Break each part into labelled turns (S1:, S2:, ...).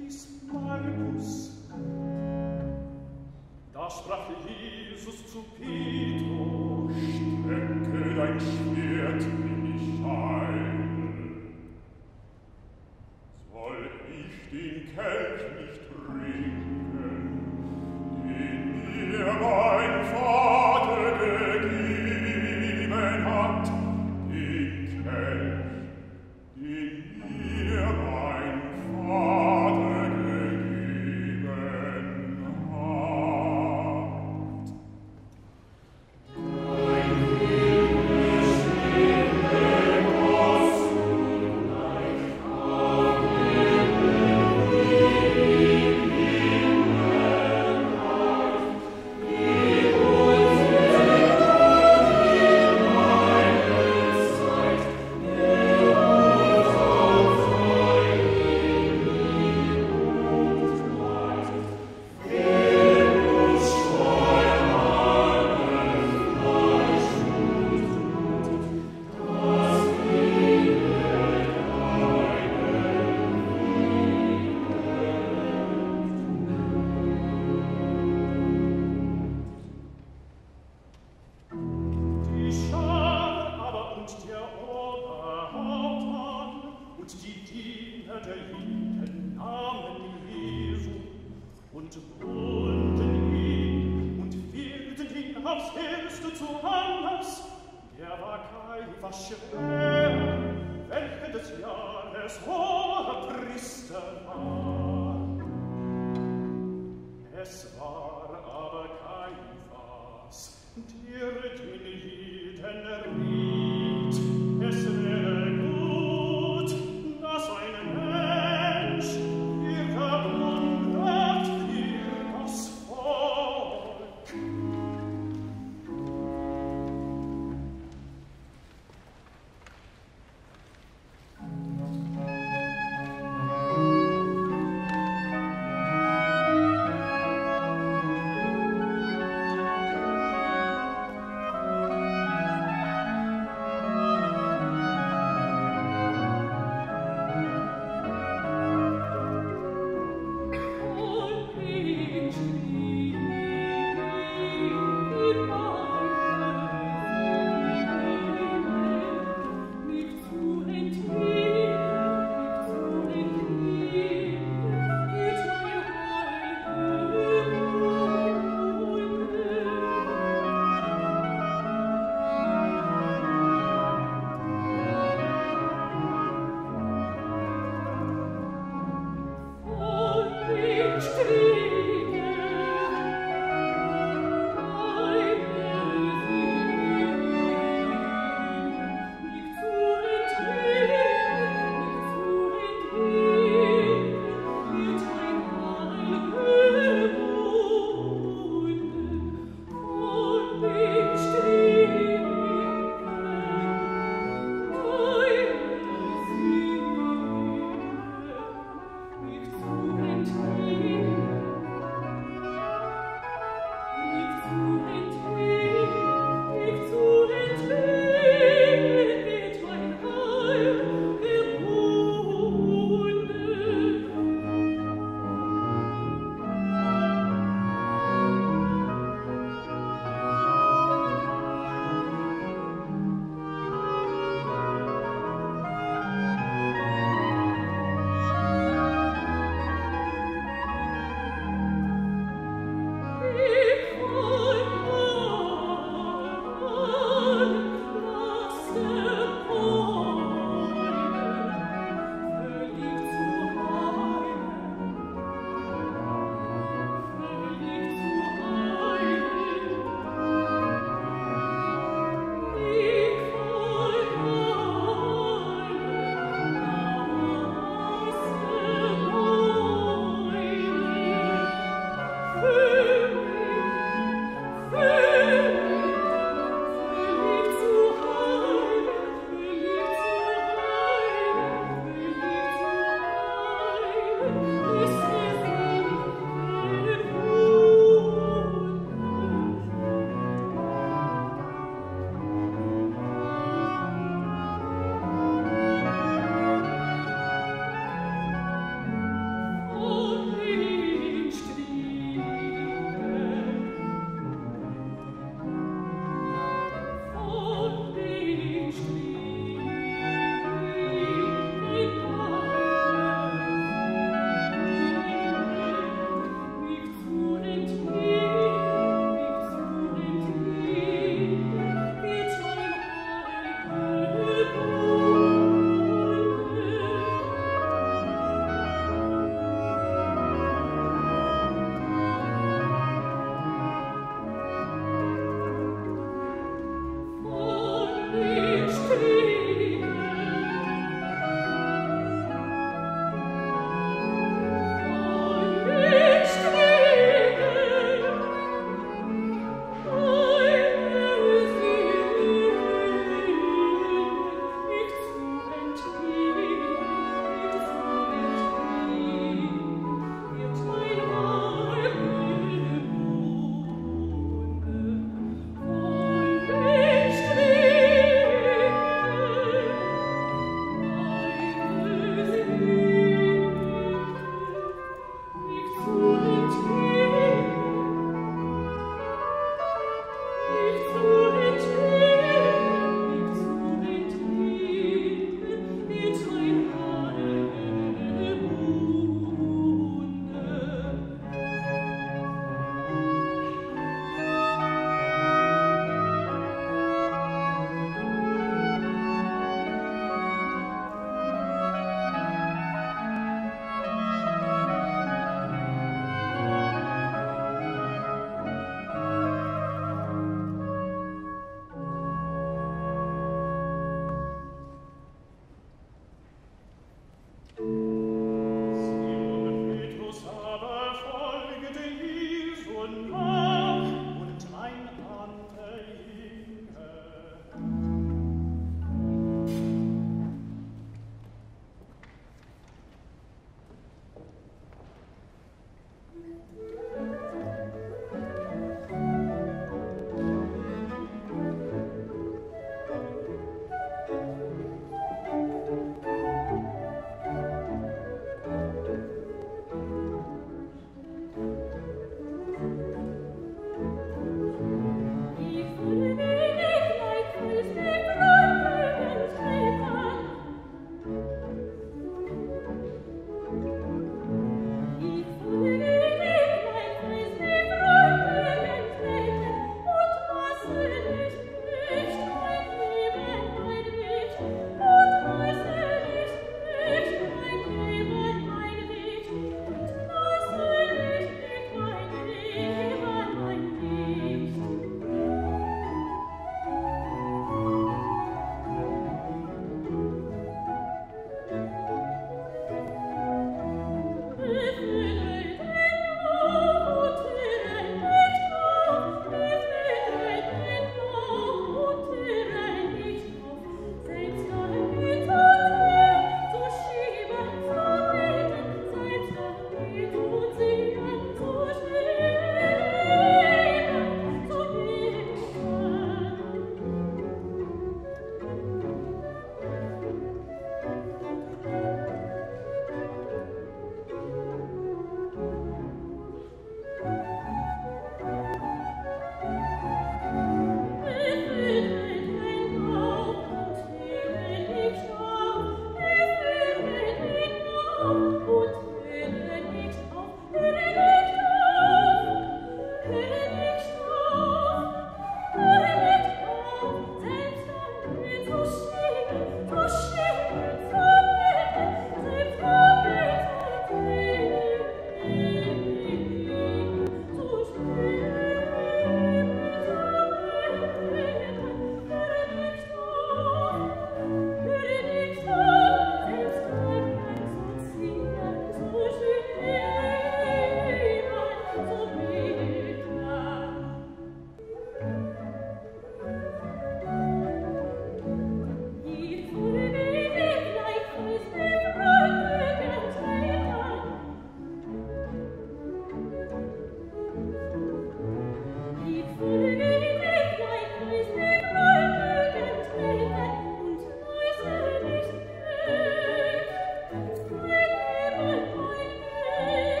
S1: ist Markus. Da sprach Jesus zu Petrus,
S2: stecke dein Schwert in die Scheide. Soll ich den Kelch nicht trinken, den mir mein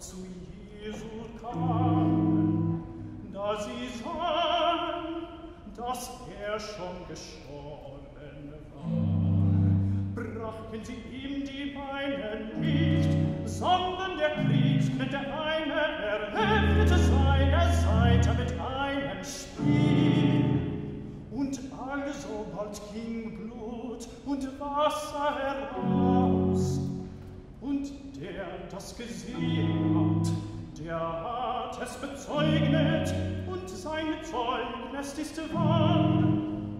S1: zu Jesu kamen, da sie sahen, dass er schon gestorben war, brachten sie ihm die Beine nicht, sondern der Priest mit der eine erhöhte seine Seite mit einem Spiel. Und also bald ging Blut und Wasser heraus. Und der das gesehen hat, der hat es bezeugnet, und sein Zeugnis ist wahr.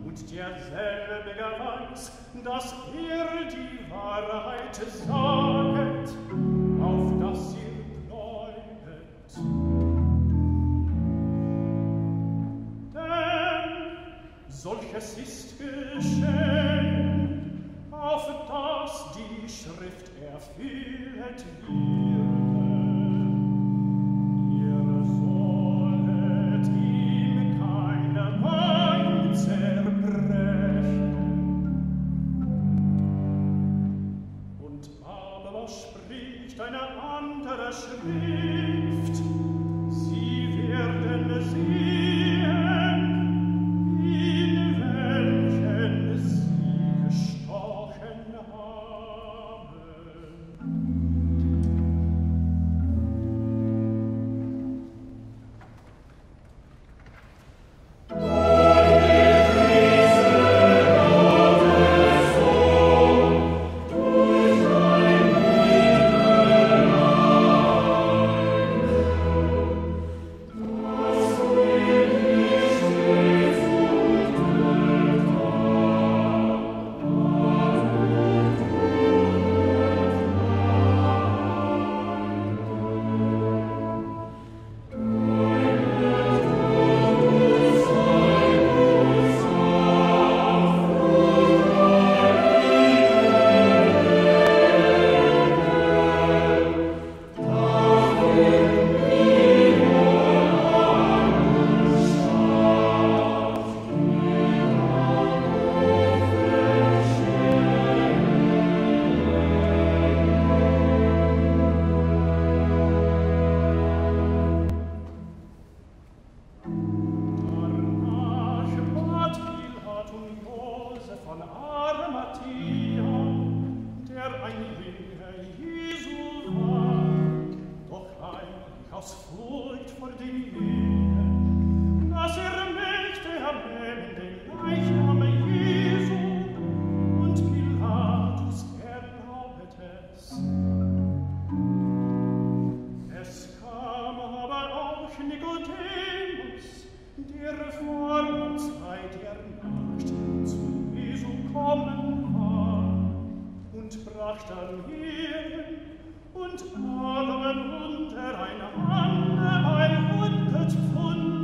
S1: Und derselbe weiß, dass er die Wahrheit sagt, auf das ihr gläubet. Denn solches ist geschehen, auf das die Schrift erfüllet wird. und atmen Hand bei Hundert Pfund.